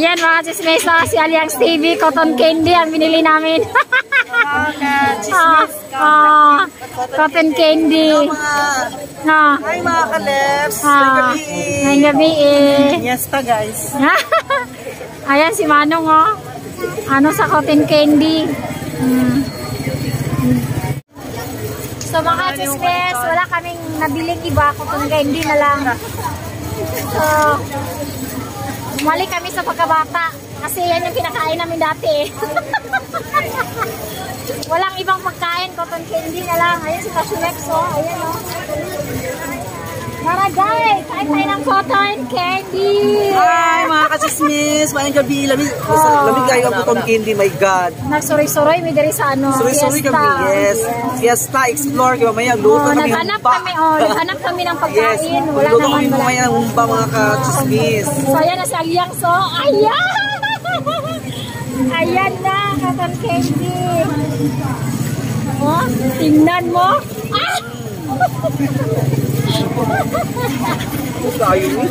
Ayan mga chismesa, si Aliang TV, cotton candy ang binili namin. ah, ah, cotton candy. Ah, Hi mga kalebs! ah, ngayong gabi eh. Yes ta guys. Ayan si Manong oh. Ano sa cotton candy. Hmm. So mga chismes, wala kaming nabiling iba, cotton candy na lang. So, bumalik kami sa pagkabata. Kasi yan yung kinakain namin dati eh. Walang ibang pagkain, cotton candy na lang. Ayan si Tashulex oh. Ayan oh. Tara guys, kain tayo ng cotton candy. Hi mga kasismis! Mayang gabi, lamig, Oh. lamig kayo ang putong candy, my God. Nagsuroy-suroy, may diri sa ano. Fiesta. kami, yes. Fiesta, explore, kaya mamaya Oh, luto kami naghanap humba. kami, oh, naghanap kami ng Yes, pagkain. Wala luto naman, kami wala. mamaya ng humba mga kasismis. So, ayan na si Aliang. So, ayan! ayan na, cotton candy. Oh, tingnan mo. Ah! Tayo ni.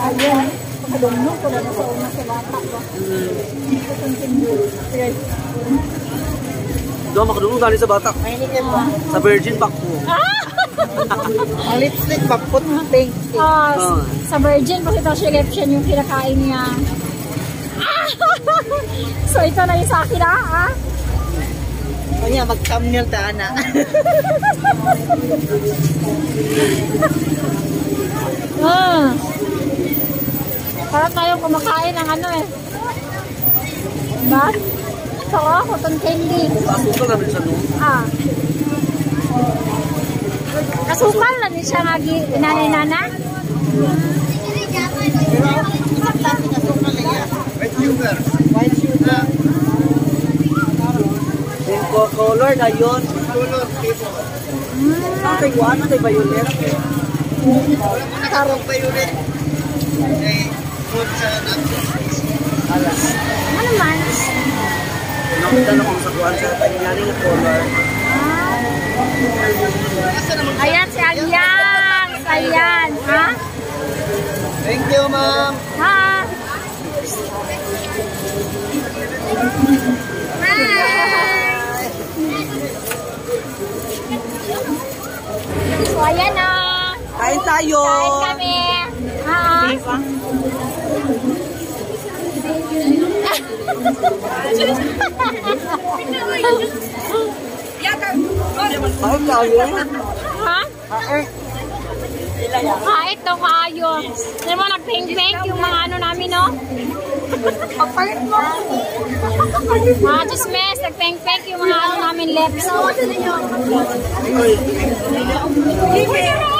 Ayan. Pagkadunong ko na sa una sa bata ko. Doon makadulong dali sa bata. Sa virgin pack ko. Ah! Ang lipstick, bakpot, pink. Ah, Ah. sa virgin kasi ito selection yung kinakain niya. Ah! so ito na yung sa akin ah. Ah. Kanya, mag-thumbnail ta na. Ah. Parang tayong kumakain ng ano eh. Diba? Oh, cotton candy. Asukal namin siya no. Ah. Kasukal na din siya nga nanay-nana. White sugar. Yung co- color na yun. Color, Mm. Ang kay Juan, ang kay Violet. Karong Violet. Alas. Ano man? Nakita na kung sa Juan sa kanyari na color. Ayan si Aliang. Ayan. Ha? Thank you, ma'am. Ha? Hi! So, ayan na. Kain tayo. Kain kami. Ha? Kain tayo. ha? Ah, ito kaayo. Hindi mo nag-pink-pink yung mga ano namin, no? Pagpalit mo. Mga chismes, nag-pink-pink yung mga ano namin lips. Sarap. Kalan? Parang?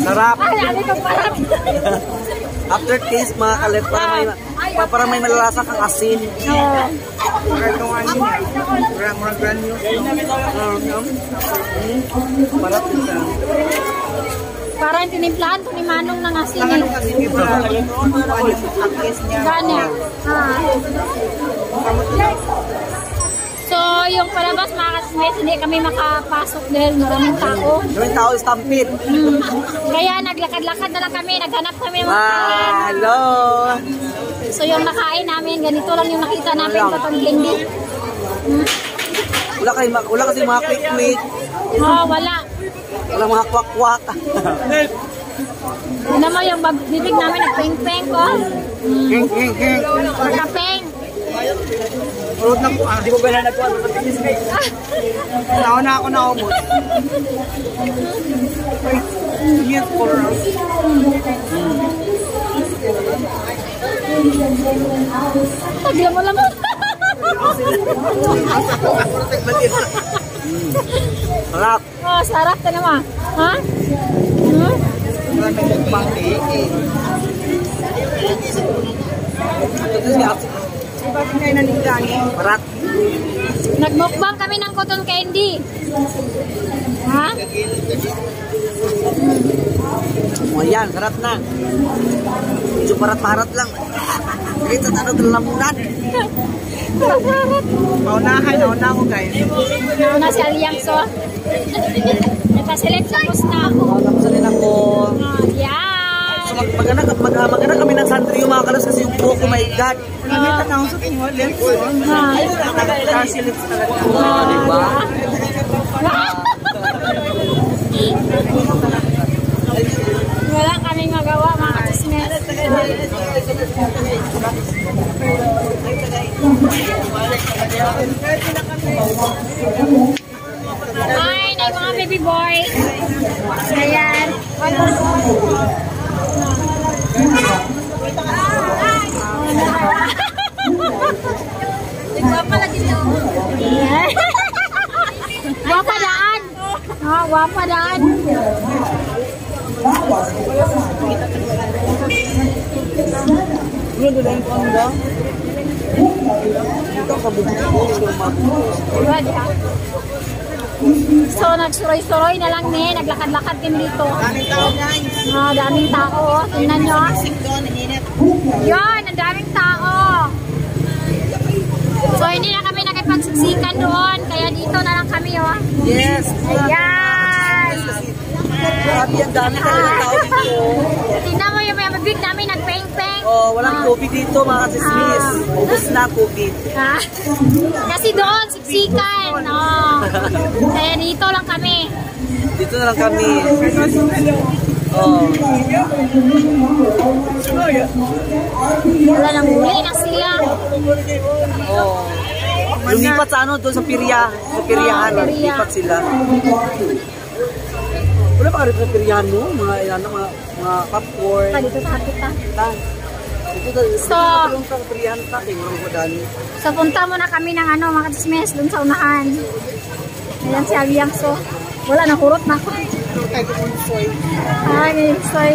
Sarap. Kang parang. After taste, mga kalit, para may, pa, para may malalasa kang asin. Oo. Murang granyo. Parang siya. Parang tinimplahan to ni Manong ng asin eh. kasi iba. Ang taste niya. Ganya. Ah. Yung palabas mga hindi kami makapasok dahil maraming tao. Yung tao stampede. Hmm. Kaya naglakad-lakad na lang kami, naghanap kami ng mga kain. Ah, hello. So, yung nakain namin, ganito lang yung nakita namin Wala. patong hindi. Wala, kayo, wala kasi mga quick-quick. Oh, wala. Wala mga kwak-kwak. Ano mo yung bibig namin nagpeng-peng ko? Hing. Pagkapeng. Road na po. Ah, di ko ba na nagkuhan? Nauna ako na umot. Yes, for us. Tagla mo lamang. Sarap. oh, sarap ka naman. Ha? Hmm? Parat. Nagmukbang kami ng cotton candy. Ha? O yan, sarap na. Medyo parat-parat lang. Kahit sa tanong ng lamunan. Paunahan, nauna ako guys. Ano na si Aliang so? Ito Pa-select tapos na. Uh, tapos na ako. Ah, Yan. So mag magana mag uh, magana kami ng Sandrio mga kalas kasi yung buhok ko my god. Ah, Ang sa tingin lips. ah, Kasi lips talaga. ah, Di ba? Wala kaming magawa mga katisnes. Ay, na mga baby boy. Ayan. Nagpapa Wapa daan. Ah, wapa daan. Ano doon yung pangga? Ito kabubuti ko yung Diba, diba? So, nagsuroy-suroy na lang ni. Naglakad-lakad kami dito. Daming tao guys. Ah, daming tao. Tingnan nyo. doon, init. Yun, ang daming tao. So, hindi na kami nakipagsiksikan doon. Kaya dito na lang kami, oh. Yes. Ayan. Grabe ang dami talaga tao dito. Tingnan mo yung may big namin nagpeng-peng. Oh, walang COVID dito mga kasismis. Ubus na COVID. Ha? Kasi doon, siksikan. Oh. Kaya dito lang kami. Dito na lang kami. Oh. Wala nang huli na sila. Oh. Lumipat sa ano doon sa Pirya. Sa Piryahan. Ah, Pirya. Lumipat sila. Wala pa rin sa Piryahan mo? Mga, yan, mga, mga popcorn. Dito sa kita. So- madani. So, punta muna kami ng ano, mga dismiss dun sa unahan. Ayan si Abiang. So, wala, nakurot na ako. Kahit kung soy. Ay, soy.